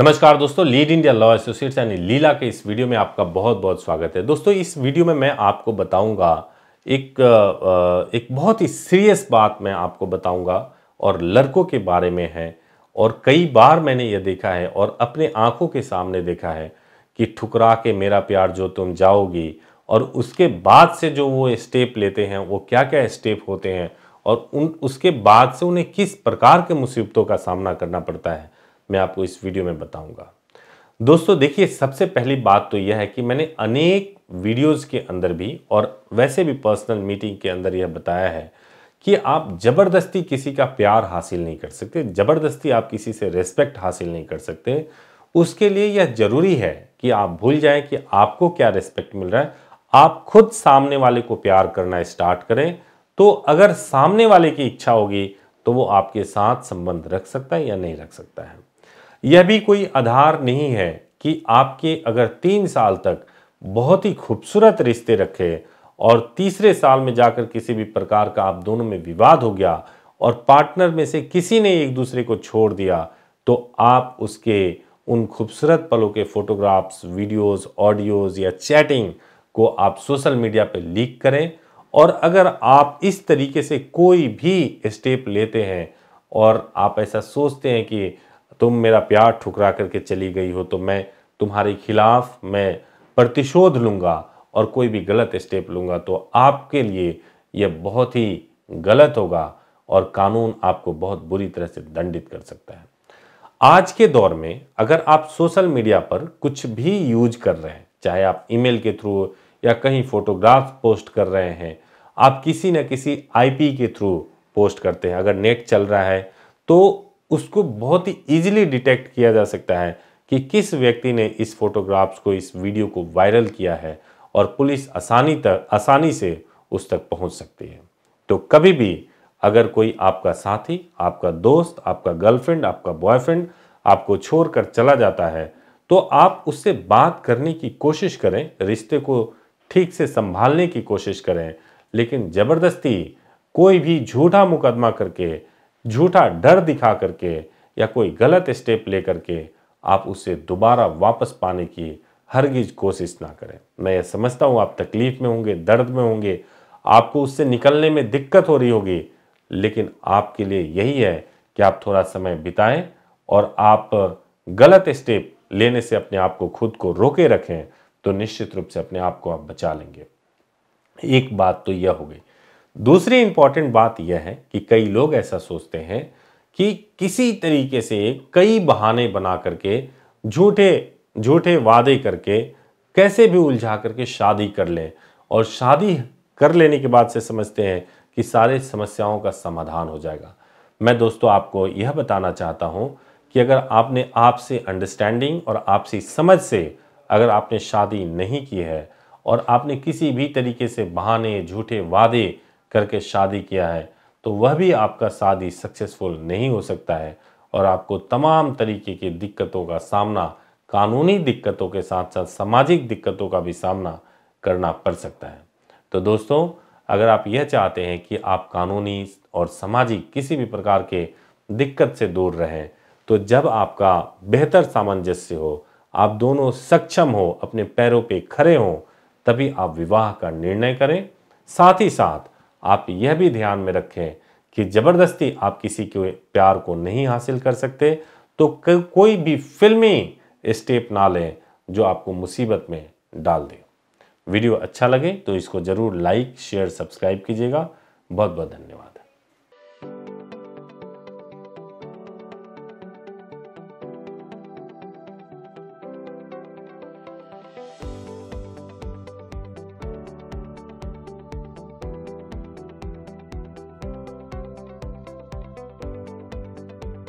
नमस्कार दोस्तों, lead India law associates यानी लीला के इस वीडियो में आपका बहुत बहुत स्वागत है। दोस्तों, इस वीडियो में मैं आपको बताऊँगा एक एक बहुत ही सीरियस बात मैं आपको बताऊँगा और लड़कों के बारे में है और कई बार मैंने यह देखा है और अपने आँखों के सामने देखा है कि ठुकरा के मेरा प्यार जो तुम जाओगी और उसके बाद से जो वो स्टेप लेते हैं, वो क्या क्या स्टेप होते हैं और उन, उसके बाद से उन्हें किस प्रकार के मुसीबतों का सामना करना पड़ता है। मैं आपको इस वीडियो में बताऊँगा। दोस्तों, देखिए, सबसे पहली बात तो यह है कि मैंने अनेक वीडियोस के अंदर भी और वैसे भी पर्सनल मीटिंग के अंदर यह बताया है कि आप ज़बरदस्ती किसी का प्यार हासिल नहीं कर सकते, ज़बरदस्ती आप किसी से रिस्पेक्ट हासिल नहीं कर सकते। उसके लिए यह ज़रूरी है कि आप भूल जाएँ कि आपको क्या रिस्पेक्ट मिल रहा है। आप खुद सामने वाले को प्यार करना स्टार्ट करें तो अगर सामने वाले की इच्छा होगी तो वो आपके साथ संबंध रख सकता है या नहीं रख सकता है। यह भी कोई आधार नहीं है कि आपके अगर तीन साल तक बहुत ही खूबसूरत रिश्ते रखे और तीसरे साल में जाकर किसी भी प्रकार का आप दोनों में विवाद हो गया और पार्टनर में से किसी ने एक दूसरे को छोड़ दिया तो आप उसके उन खूबसूरत पलों के फोटोग्राफ्स, वीडियोस ऑडियोज या चैटिंग को आप सोशल मीडिया पर लीक करें और अगर आप इस तरीके से कोई भी स्टेप लेते हैं और आप ऐसा सोचते हैं कि तुम मेरा प्यार ठुकरा करके चली गई हो तो मैं तुम्हारे खिलाफ मैं प्रतिशोध लूँगा और कोई भी गलत स्टेप लूँगा। तो आपके लिए यह बहुत ही गलत होगा और कानून आपको बहुत बुरी तरह से दंडित कर सकता है। आज के दौर में अगर आप सोशल मीडिया पर कुछ भी यूज़ कर रहे हैं, चाहे आप ईमेल के थ्रू या कहीं फोटोग्राफ पोस्ट कर रहे हैं, आप किसी न किसी आईपी के थ्रू पोस्ट करते हैं। अगर नेट चल रहा है तो उसको बहुत ही इजीली डिटेक्ट किया जा सकता है कि किस व्यक्ति ने इस फोटोग्राफ्स को, इस वीडियो को वायरल किया है और पुलिस आसानी तक, आसानी से उस तक पहुँच सकती है। तो कभी भी अगर कोई आपका साथी, आपका दोस्त, आपका गर्लफ्रेंड आपका बॉयफ्रेंड आपको छोड़कर चला जाता है तो आप उससे बात करने की कोशिश करें, रिश्ते को ठीक से संभालने की कोशिश करें, लेकिन ज़बरदस्ती कोई भी झूठा मुकदमा करके झूठा डर दिखा करके या कोई गलत स्टेप लेकर के आप उसे दोबारा वापस पाने की हरगिज कोशिश ना करें। मैं ये समझता हूँ आप तकलीफ़ में होंगे, दर्द में होंगे, आपको उससे निकलने में दिक्कत हो रही होगी, लेकिन आपके लिए यही है कि आप थोड़ा समय बिताएँ और आप गलत स्टेप लेने से अपने आप को खुद को रोके रखें तो निश्चित रूप से अपने आप को आप बचा लेंगे। एक बात तो यह हो गई दूसरी इंपॉर्टेंट बात यह है कि कई लोग ऐसा सोचते हैं कि किसी तरीके से कई बहाने बना करके, झूठे झूठे वादे करके कैसे भी उलझा करके शादी कर लें। और शादी कर लेने के बाद से समझते हैं कि सारे समस्याओं का समाधान हो जाएगा। मैं दोस्तों आपको यह बताना चाहता हूँ कि अगर आपने आपसे अंडरस्टैंडिंग और आपसी समझ से अगर आपने शादी नहीं की है और आपने किसी भी तरीके से बहाने, झूठे वादे करके शादी किया है तो वह भी आपका शादी सक्सेसफुल नहीं हो सकता है और आपको तमाम तरीके की दिक्कतों का सामना, कानूनी दिक्कतों के साथ साथ सामाजिक दिक्कतों का भी सामना करना पड़ सकता है। तो दोस्तों, अगर आप यह चाहते हैं कि आप कानूनी और सामाजिक किसी भी प्रकार के दिक्कत से दूर रहें तो जब आपका बेहतर सामंजस्य हो, आप दोनों सक्षम हो, अपने पैरों पे खड़े हों, तभी आप विवाह का निर्णय करें। साथ ही साथ आप यह भी ध्यान में रखें कि ज़बरदस्ती आप किसी के प्यार को नहीं हासिल कर सकते तो कोई भी फिल्मी स्टेप ना लें जो आपको मुसीबत में डाल दे। वीडियो अच्छा लगे तो इसको ज़रूर लाइक, शेयर, सब्सक्राइब कीजिएगा। बहुत बहुत धन्यवाद।